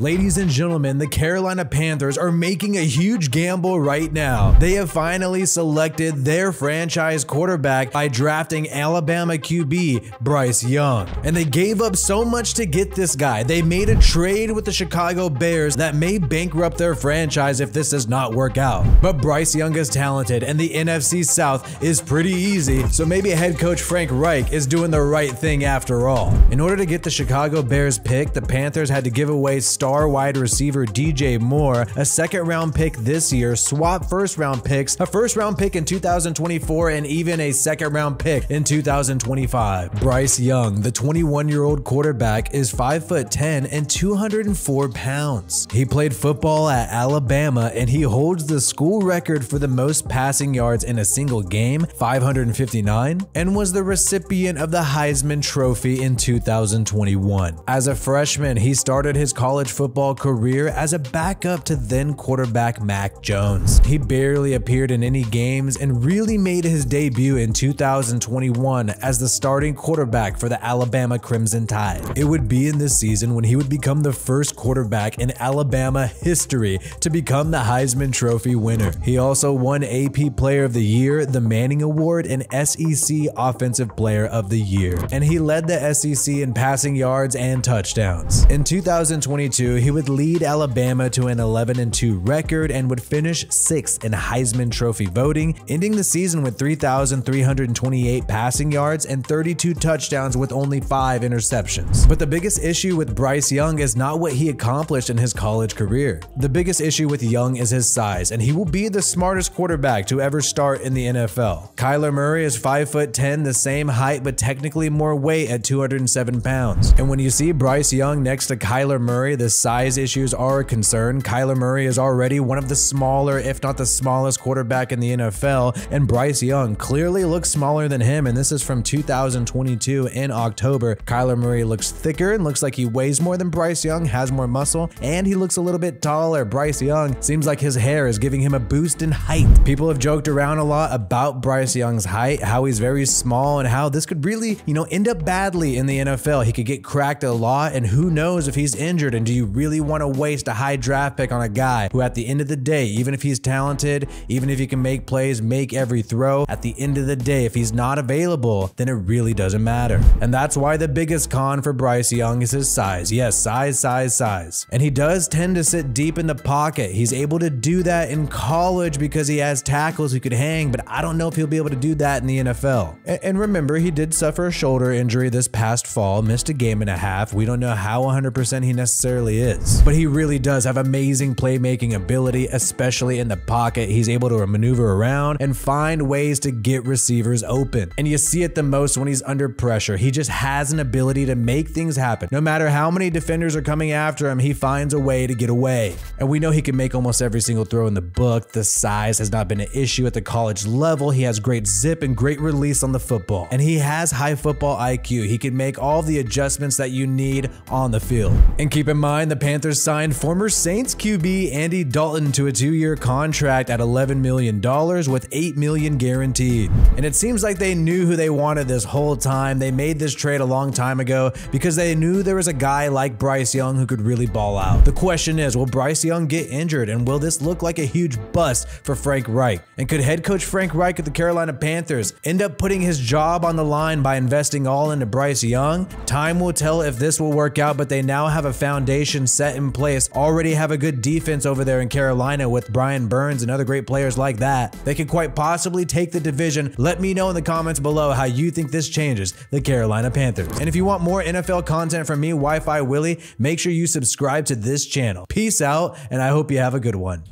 Ladies and gentlemen, the Carolina Panthers are making a huge gamble right now. They have finally selected their franchise quarterback by drafting Alabama QB Bryce Young. And they gave up so much to get this guy. They made a trade with the Chicago Bears that may bankrupt their franchise if this does not work out. But Bryce Young is talented and the NFC South is pretty easy, so maybe head coach Frank Reich is doing the right thing after all. In order to get the Chicago Bears pick, the Panthers had to give away star star wide receiver DJ Moore, a second round pick this year, swap first round picks, a first round pick in 2024, and even a second round pick in 2025. Bryce Young, the 21 year old quarterback, is 5 foot 10 and 204 pounds. He played football at Alabama and he holds the school record for the most passing yards in a single game, 559, and was the recipient of the Heisman Trophy in 2021. As a freshman, he started his college football career as a backup to then quarterback Mac Jones. He barely appeared in any games and really made his debut in 2021 as the starting quarterback for the Alabama Crimson Tide. It would be in this season when he would become the first quarterback in Alabama history to become the Heisman Trophy winner. He also won AP Player of the Year, the Manning Award, and SEC Offensive Player of the Year. And he led the SEC in passing yards and touchdowns. In 2022, he would lead Alabama to an 11-2 record and would finish 6th in Heisman Trophy voting, ending the season with 3,328 passing yards and 32 touchdowns with only 5 interceptions. But the biggest issue with Bryce Young is not what he accomplished in his college career. The biggest issue with Young is his size, and he will be the smartest quarterback to ever start in the NFL. Kyler Murray is 5'10", the same height but technically more weight at 207 pounds. And when you see Bryce Young next to Kyler Murray, the size issues are a concern. Kyler Murray is already one of the smaller, if not the smallest quarterback in the NFL, and Bryce Young clearly looks smaller than him, and this is from 2022 in October. Kyler Murray looks thicker and looks like he weighs more than Bryce Young, has more muscle, and he looks a little bit taller. Bryce Young seems like his hair is giving him a boost in height. People have joked around a lot about Bryce Young's height, how he's very small, and how this could really, you know, end up badly in the NFL. He could get cracked a lot, and who knows if he's injured, and do you really want to waste a high draft pick on a guy who at the end of the day, even if he's talented, even if he can make plays, make every throw, at the end of the day, if he's not available, then it really doesn't matter. And that's why the biggest con for Bryce Young is his size. Yes, size, size, size. And he does tend to sit deep in the pocket. He's able to do that in college because he has tackles who could hang, but I don't know if he'll be able to do that in the NFL. And remember, he did suffer a shoulder injury this past fall, missed a game and a half. We don't know how 100% he necessarily is. But he really does have amazing playmaking ability, especially in the pocket. He's able to maneuver around and find ways to get receivers open. And you see it the most when he's under pressure. He just has an ability to make things happen. No matter how many defenders are coming after him, he finds a way to get away. And we know he can make almost every single throw in the book. The size has not been an issue at the college level. He has great zip and great release on the football. And he has high football IQ. He can make all the adjustments that you need on the field. And keep in mind, the Panthers signed former Saints QB Andy Dalton to a two-year contract at $11 million with 8 million guaranteed. And it seems like they knew who they wanted this whole time. They made this trade a long time ago because they knew there was a guy like Bryce Young who could really ball out. The question is, will Bryce Young get injured and will this look like a huge bust for Frank Reich? And could head coach Frank Reich of the Carolina Panthers end up putting his job on the line by investing all into Bryce Young? Time will tell if this will work out, but they now have a foundation set in place already have a good defense over there in Carolina with Brian Burns and other great players like that. They could quite possibly take the division. Let me know in the comments below how you think this changes the Carolina Panthers. And if you want more NFL content from me, Wi-Fi Willie, make sure you subscribe to this channel. Peace out, and I hope you have a good one.